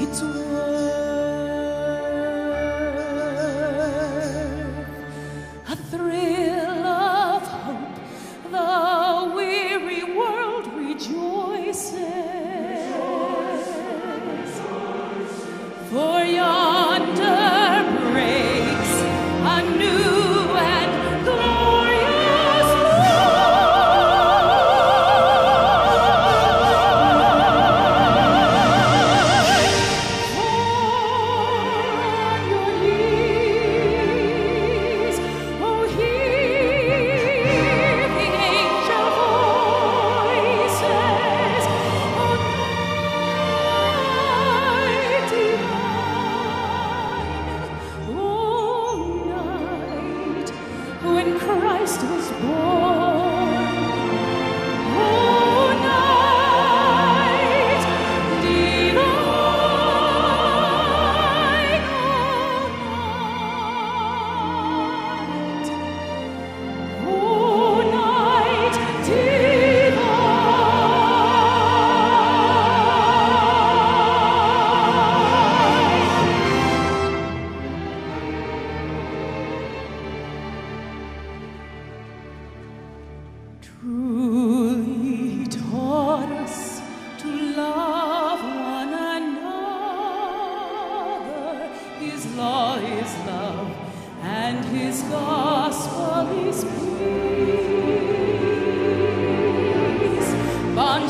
Its worth a thrill of hope. The weary world rejoices. For yonder breaks a new. Christ was born. His is love, and his gospel is peace. We